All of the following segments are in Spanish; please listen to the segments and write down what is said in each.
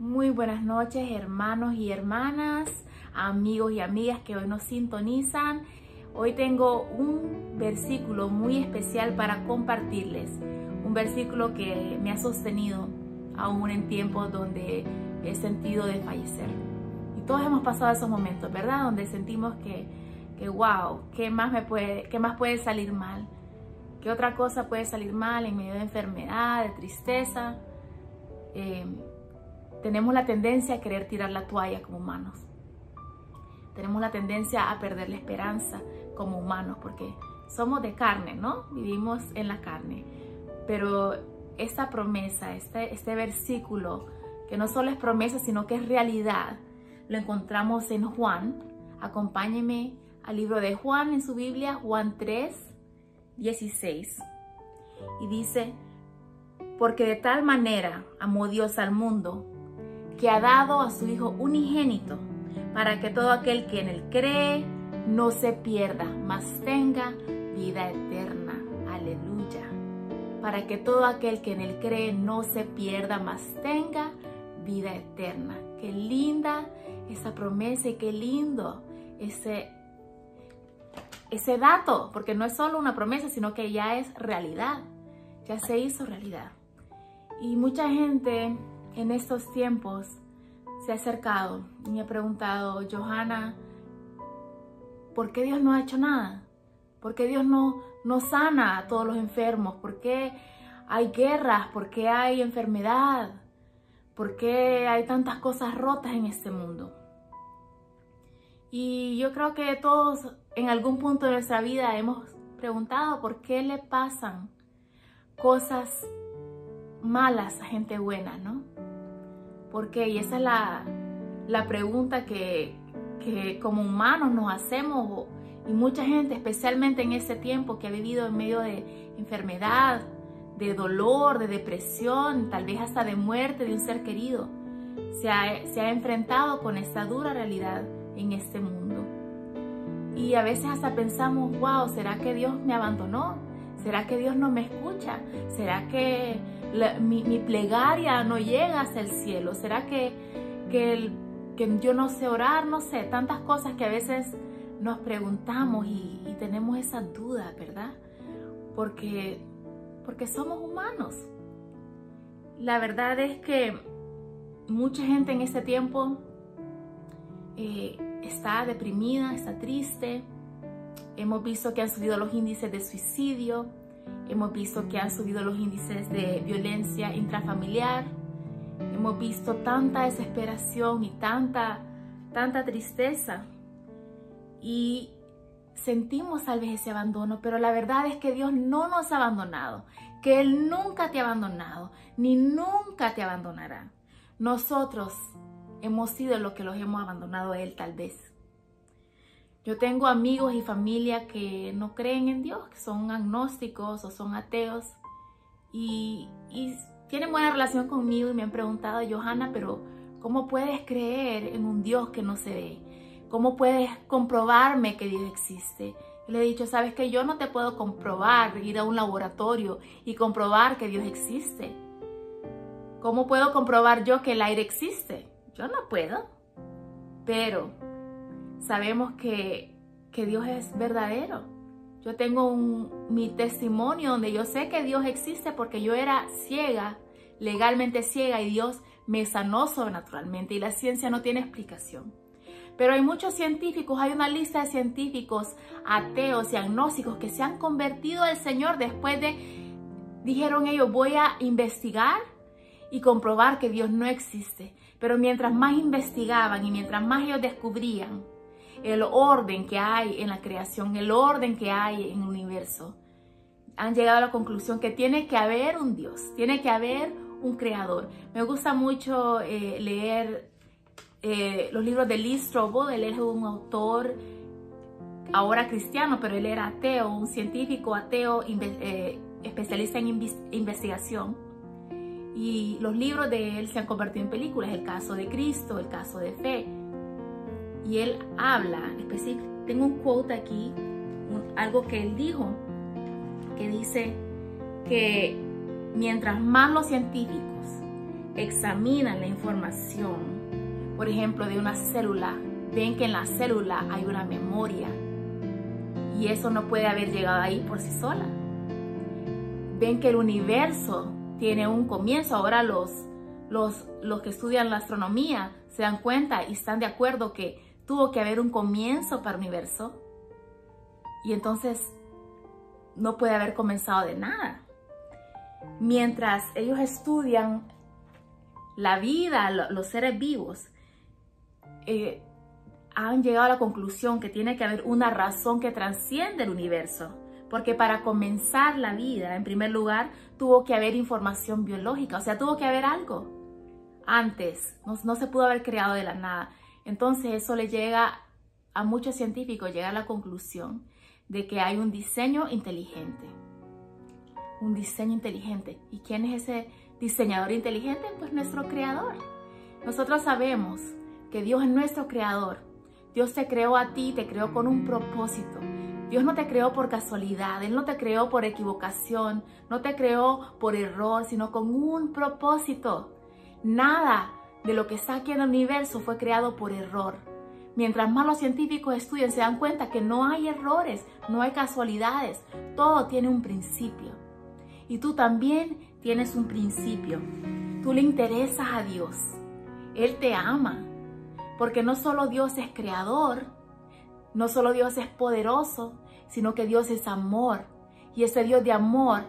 Muy buenas noches hermanos y hermanas, amigos y amigas que hoy nos sintonizan. Hoy tengo un versículo muy especial para compartirles, un versículo que me ha sostenido aún en tiempos donde he sentido de fallecer. Y todos hemos pasado esos momentos, ¿verdad? Donde sentimos que, que wow, ¿qué más, me puede, ¿qué más puede salir mal? ¿Qué otra cosa puede salir mal en medio de enfermedad, de tristeza? Eh, tenemos la tendencia a querer tirar la toalla como humanos. Tenemos la tendencia a perder la esperanza como humanos porque somos de carne, ¿no? Vivimos en la carne. Pero esta promesa, este, este versículo, que no solo es promesa, sino que es realidad, lo encontramos en Juan. Acompáñeme al libro de Juan en su Biblia, Juan 3, 16. Y dice, porque de tal manera amó Dios al mundo que ha dado a su Hijo unigénito, para que todo aquel que en él cree no se pierda, mas tenga vida eterna. Aleluya. Para que todo aquel que en él cree no se pierda, mas tenga vida eterna. Qué linda esa promesa y qué lindo ese, ese dato, porque no es solo una promesa, sino que ya es realidad, ya se hizo realidad. Y mucha gente en estos tiempos se ha acercado y me ha preguntado, Johanna, ¿por qué Dios no ha hecho nada? ¿Por qué Dios no, no sana a todos los enfermos? ¿Por qué hay guerras? ¿Por qué hay enfermedad? ¿Por qué hay tantas cosas rotas en este mundo? Y yo creo que todos en algún punto de nuestra vida hemos preguntado por qué le pasan cosas malas a gente buena, ¿no? ¿Por qué? Y esa es la, pregunta que, que, como humanos nos hacemos y mucha gente, especialmente en ese tiempo que ha vivido en medio de enfermedad, de dolor, de depresión, tal vez hasta de muerte de un ser querido, se ha, se ha enfrentado con esta dura realidad en este mundo. Y a veces hasta pensamos, wow, ¿será que Dios me abandonó? ¿Será que Dios no me escucha? ¿Será que mi, plegaria no llega hasta el cielo? ¿Será que, que, yo no sé orar? No sé, tantas cosas que a veces nos preguntamos y, tenemos esa duda, ¿verdad? Porque, porque somos humanos. La verdad es que mucha gente en este tiempo eh, está deprimida, está triste. Hemos visto que han subido los índices de suicidio, Hemos visto que han subido los índices de violencia intrafamiliar. Hemos visto tanta desesperación y tanta, tanta tristeza. Y sentimos tal vez ese abandono, pero la verdad es que Dios no nos ha abandonado, que Él nunca te ha abandonado, ni nunca te abandonará. Nosotros hemos sido los que los hemos abandonado a Él tal vez. Yo tengo amigos y familia que no creen en Dios, que son agnósticos o son ateos y, tienen buena relación conmigo y me han preguntado, Johanna, pero ¿cómo puedes creer en un Dios que no se ve? ¿Cómo puedes comprobarme que Dios existe? le he dicho, sabes que yo no te puedo comprobar, ir a un laboratorio y comprobar que Dios existe. ¿Cómo puedo comprobar yo que el aire existe? Yo no puedo. Pero sabemos que, Dios es verdadero. Yo tengo mi testimonio donde yo sé que Dios existe porque yo era ciega, legalmente ciega, y Dios me sanó sobrenaturalmente y la ciencia no tiene explicación. Pero hay muchos científicos, hay una lista de científicos ateos y agnósticos que se han convertido al Señor después de, dijeron ellos, voy a investigar y comprobar que Dios no existe. Pero mientras más investigaban y mientras más ellos descubrían el orden que hay en la creación, el orden que hay en el universo, han llegado a la conclusión que tiene que haber un Dios, tiene que haber un creador. Me gusta mucho eh, leer eh, los libros de Lee Strobel, él es un autor ahora cristiano, pero él era ateo, un científico ateo, eh, especialista en investigación. Y los libros de él se han convertido en películas, el caso de Cristo, el caso de fe y él habla específico. Tengo un quote aquí, algo que él dijo, que dice que mientras más los científicos examinan la información, por ejemplo, de una célula, ven que en la célula hay una memoria y eso no puede haber llegado ahí por sí sola. Ven que el universo tiene un comienzo. Ahora los, los, los que estudian la astronomía se dan cuenta y están de acuerdo que tuvo que haber un comienzo para el universo. Y entonces no puede haber comenzado de nada. Mientras ellos estudian la vida, los seres vivos, eh, han llegado a la conclusión que tiene que haber una razón que transciende el universo. Porque para comenzar la vida, en primer lugar, tuvo que haber información biológica, o sea, tuvo que haber algo antes, no se pudo haber creado de la nada. Entonces eso le llega a muchos científicos, llega a la conclusión de que hay un diseño inteligente. Un diseño inteligente. ¿Y quién es ese diseñador inteligente? Pues nuestro creador. Nosotros sabemos que Dios es nuestro creador. Dios te creó a ti, te creó con un propósito. Dios no te creó por casualidad, Él no te creó por equivocación, no te creó por error, sino con un propósito. Nada de lo que está aquí en el universo fue creado por error. Mientras más los científicos estudian, se dan cuenta que no hay errores, no hay casualidades, todo tiene un principio. Y tú también tienes un principio. Tú le interesas a Dios. Él te ama. Porque no solo Dios es creador, no solo Dios es poderoso, sino que Dios es amor. Y ese Dios de amor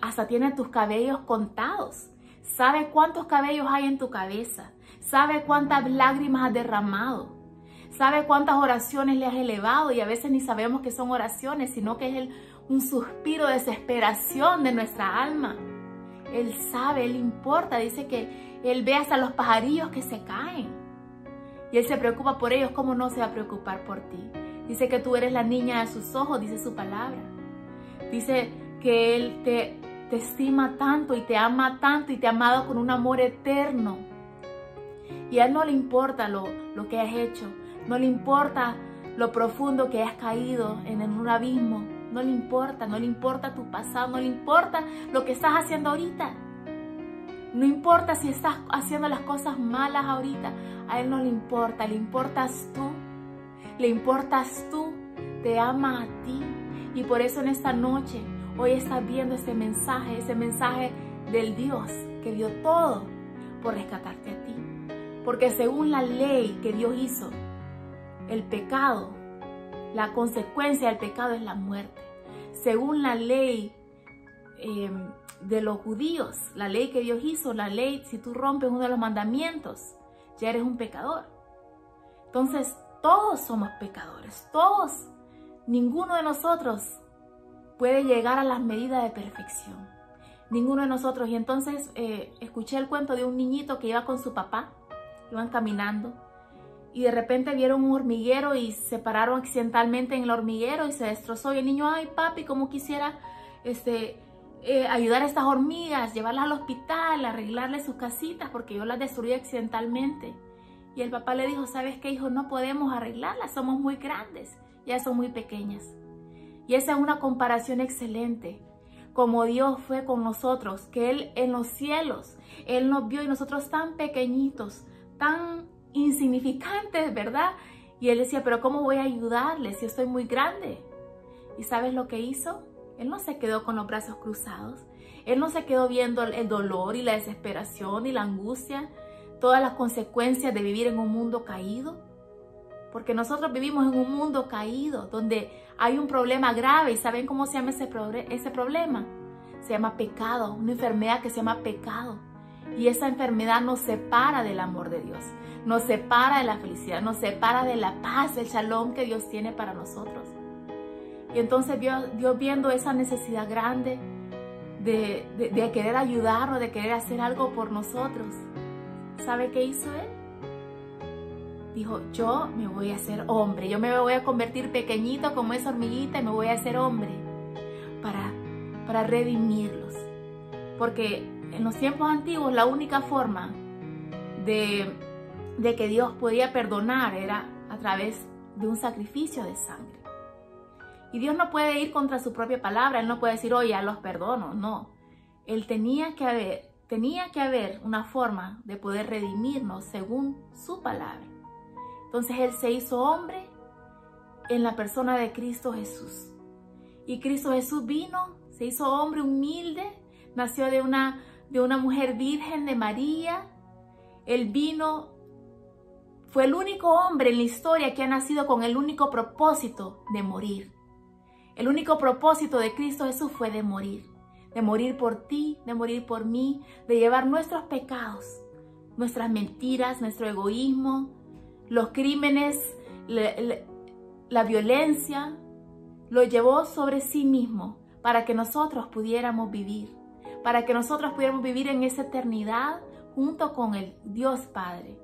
hasta tiene tus cabellos contados. Sabe cuántos cabellos hay en tu cabeza. Sabe cuántas lágrimas has derramado sabe cuántas oraciones le has elevado y a veces ni sabemos que son oraciones, sino que es un suspiro de desesperación de nuestra alma. Él sabe, Él importa, dice que Él ve hasta los pajarillos que se caen. Y Él se preocupa por ellos, ¿cómo no se va a preocupar por ti? Dice que tú eres la niña de sus ojos, dice su palabra. Dice que Él te, te estima tanto y te ama tanto y te ha amado con un amor eterno. Y a Él no le importa lo, lo que has hecho, no le importa lo profundo que has caído en un abismo. No le importa, no le importa tu pasado, no le importa lo que estás haciendo ahorita. No importa si estás haciendo las cosas malas ahorita. A Él no le importa, le importas tú. Le importas tú, te ama a ti. Y por eso en esta noche, hoy estás viendo ese mensaje, ese mensaje del Dios que dio todo por rescatarte a ti. Porque según la ley que Dios hizo, el pecado, la consecuencia del pecado es la muerte. Según la ley em, de los judíos, la ley que Dios hizo, la ley, si tú rompes uno de los mandamientos, ya eres un pecador. Entonces, todos somos pecadores, todos. Ninguno de nosotros puede llegar a las medidas de perfección. Ninguno de nosotros. Y entonces eh, escuché el cuento de un niñito que iba con su papá, iban caminando y de repente vieron un hormiguero y se pararon accidentalmente en el hormiguero y se destrozó. Y el niño, ay papi, como quisiera este, eh, ayudar a estas hormigas, llevarlas al hospital, arreglarles sus casitas porque yo las destruí accidentalmente. Y el papá le dijo, ¿sabes qué, hijo? No podemos arreglarlas, somos muy grandes, ya son muy pequeñas. Y esa es una comparación excelente. Como Dios fue con nosotros, que Él en los cielos, Él nos vio y nosotros tan pequeñitos, tan insignificantes, ¿verdad? Y él decía, pero ¿cómo voy a ayudarle si estoy muy grande? ¿Y sabes lo que hizo? Él no se quedó con los brazos cruzados. Él no se quedó viendo el dolor y la desesperación y la angustia, todas las consecuencias de vivir en un mundo caído. Porque nosotros vivimos en un mundo caído, donde hay un problema grave. ¿Y saben cómo se llama ese, ese problema? Se llama pecado, una enfermedad que se llama pecado. Y esa enfermedad nos separa del amor de Dios nos separa de la felicidad, nos separa de la paz, del shalom que Dios tiene para nosotros. Y entonces Dios, viendo esa necesidad grande de, de, querer ayudarnos, de querer hacer algo por nosotros, ¿sabe qué hizo Él? Dijo, yo me voy a hacer hombre, yo me voy a convertir pequeñito como esa hormiguita y me voy a hacer hombre para, para redimirlos. Porque en los tiempos antiguos la única forma de de que Dios podía perdonar era a través de un sacrificio de sangre. Y Dios no puede ir contra su propia palabra, Él no puede decir, oye, ya los perdono, no. Él tenía que haber tenía que haber una forma de poder redimirnos según su palabra. Entonces Él se hizo hombre en la persona de Cristo Jesús. Y Cristo Jesús vino, se hizo hombre humilde, nació de una, de una mujer virgen de María. Él vino, fue el único hombre en la historia que ha nacido con el único propósito de morir. El único propósito de Cristo Jesús fue de morir, de morir por ti, de morir por mí, de llevar nuestros pecados, nuestras mentiras, nuestro egoísmo, los crímenes, la, violencia, lo llevó sobre sí mismo para que nosotros pudiéramos vivir, para que nosotros pudiéramos vivir en esa eternidad junto con el Dios Padre.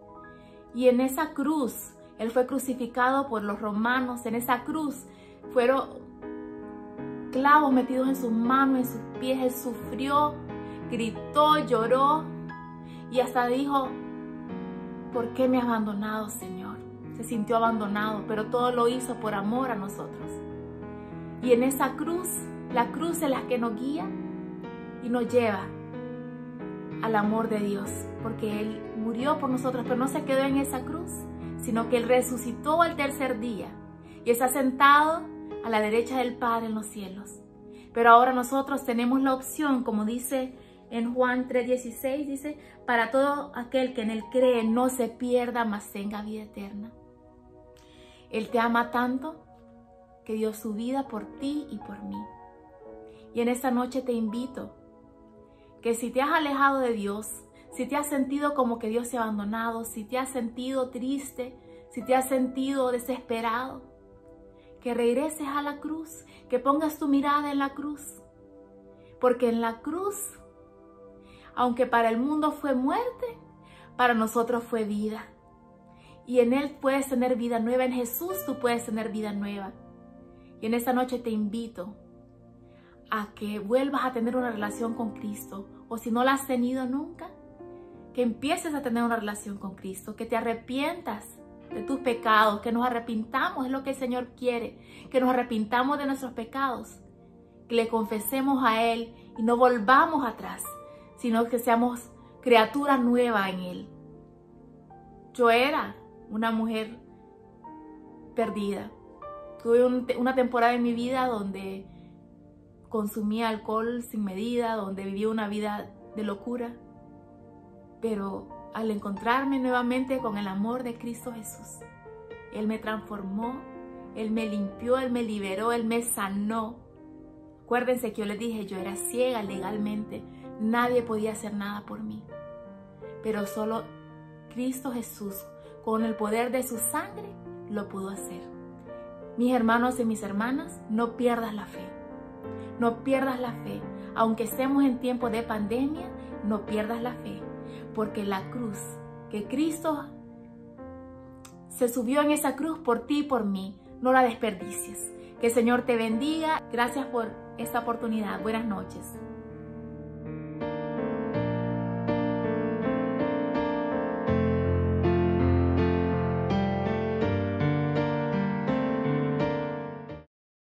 Y en esa cruz, Él fue crucificado por los romanos, en esa cruz fueron clavos metidos en sus manos, en sus pies. Él sufrió, gritó, lloró y hasta dijo, ¿por qué me has abandonado, Señor? Se sintió abandonado, pero todo lo hizo por amor a nosotros. Y en esa cruz, la cruz es la que nos guía y nos lleva al amor de Dios, porque Él murió por nosotros, pero no se quedó en esa cruz, sino que Él resucitó al tercer día y está sentado a la derecha del Padre en los cielos. Pero ahora nosotros tenemos la opción, como dice en Juan 3:16, dice, para todo aquel que en Él cree no se pierda, mas tenga vida eterna. Él te ama tanto que dio su vida por ti y por mí. Y en esta noche te invito que si te has alejado de Dios, si te has sentido como que Dios te ha abandonado, si te has sentido triste, si te has sentido desesperado, que regreses a la cruz, que pongas tu mirada en la cruz. Porque en la cruz, aunque para el mundo fue muerte, para nosotros fue vida. Y en Él puedes tener vida nueva, en Jesús tú puedes tener vida nueva. Y en esta noche te invito a que vuelvas a tener una relación con Cristo. O si no la has tenido nunca, que empieces a tener una relación con Cristo, que te arrepientas de tus pecados, que nos arrepintamos, es lo que el Señor quiere, que nos arrepintamos de nuestros pecados, que le confesemos a Él y no volvamos atrás, sino que seamos criatura nueva en Él. Yo era una mujer perdida. Tuve una temporada en mi vida donde consumía alcohol sin medida, donde vivía una vida de locura, pero al encontrarme nuevamente con el amor de Cristo Jesús. Él me transformó, Él me limpió, Él me liberó, Él me sanó. Acuérdense que yo les dije, yo era ciega legalmente, nadie podía hacer nada por mí. Pero solo Cristo Jesús, con el poder de su sangre, lo pudo hacer. Mis hermanos y mis hermanas, no pierdas la fe. No pierdas la fe. Aunque estemos en tiempo de pandemia, no pierdas la fe porque la cruz que Cristo se subió en esa cruz por ti y por mí, no la desperdicies. Que el Señor te bendiga. Gracias por esta oportunidad. Buenas noches.